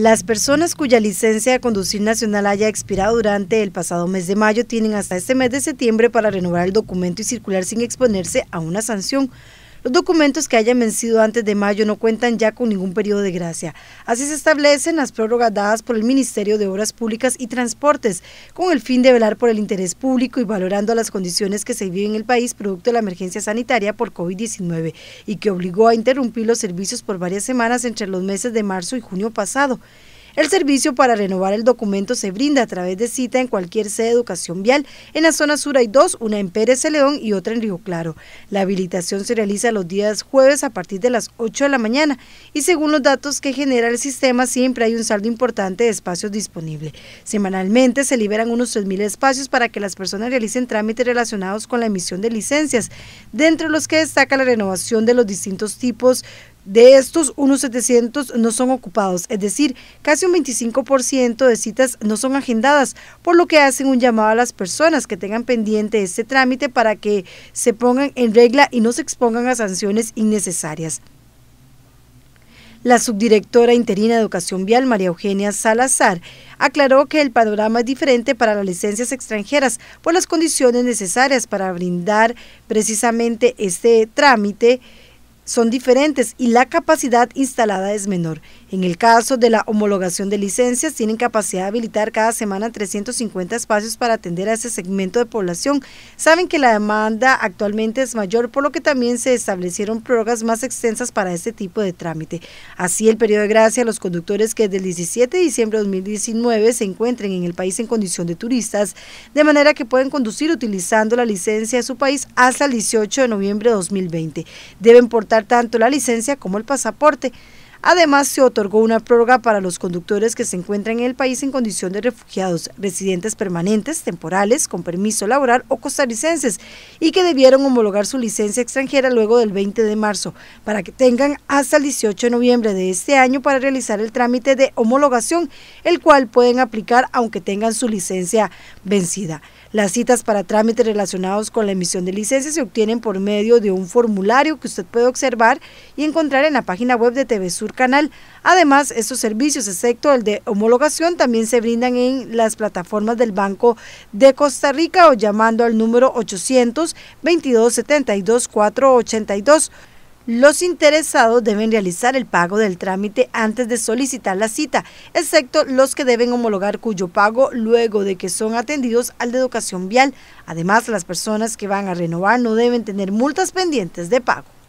Las personas cuya licencia de conducir nacional haya expirado durante el pasado mes de mayo tienen hasta este mes de septiembre para renovar el documento y circular sin exponerse a una sanción. Los documentos que hayan vencido antes de mayo no cuentan ya con ningún periodo de gracia. Así se establecen las prórrogas dadas por el Ministerio de Obras Públicas y Transportes, con el fin de velar por el interés público y valorando las condiciones que se viven en el país producto de la emergencia sanitaria por COVID-19 y que obligó a interrumpir los servicios por varias semanas entre los meses de marzo y junio pasado. El servicio para renovar el documento se brinda a través de cita en cualquier sede de educación vial. En la zona sur hay dos, una en Pérez León y otra en Río Claro. La habilitación se realiza los días jueves a partir de las 8 de la mañana y según los datos que genera el sistema siempre hay un saldo importante de espacios disponible. Semanalmente se liberan unos 3.000 espacios para que las personas realicen trámites relacionados con la emisión de licencias, dentro de los que destaca la renovación de los distintos tipos de estos, unos 700 no son ocupados, es decir, casi un 25% de citas no son agendadas, por lo que hacen un llamado a las personas que tengan pendiente este trámite para que se pongan en regla y no se expongan a sanciones innecesarias. La subdirectora interina de Educación Vial, María Eugenia Salazar, aclaró que el panorama es diferente para las licencias extranjeras por las condiciones necesarias para brindar precisamente este trámite son diferentes y la capacidad instalada es menor. En el caso de la homologación de licencias, tienen capacidad de habilitar cada semana 350 espacios para atender a ese segmento de población. Saben que la demanda actualmente es mayor, por lo que también se establecieron prórrogas más extensas para este tipo de trámite. Así, el periodo de gracia a los conductores que desde el 17 de diciembre de 2019 se encuentren en el país en condición de turistas, de manera que pueden conducir utilizando la licencia de su país hasta el 18 de noviembre de 2020. Deben portar tanto la licencia como el pasaporte. Además, se otorgó una prórroga para los conductores que se encuentran en el país en condición de refugiados, residentes permanentes, temporales, con permiso laboral o costarricenses, y que debieron homologar su licencia extranjera luego del 20 de marzo, para que tengan hasta el 18 de noviembre de este año para realizar el trámite de homologación, el cual pueden aplicar aunque tengan su licencia vencida. Las citas para trámites relacionados con la emisión de licencias se obtienen por medio de un formulario que usted puede observar y encontrar en la página web de TV Canal. Además, estos servicios, excepto el de homologación, también se brindan en las plataformas del Banco de Costa Rica o llamando al número 800 22 72 482. Los interesados deben realizar el pago del trámite antes de solicitar la cita, excepto los que deben homologar cuyo pago luego de que son atendidos al de educación vial. Además, las personas que van a renovar no deben tener multas pendientes de pago.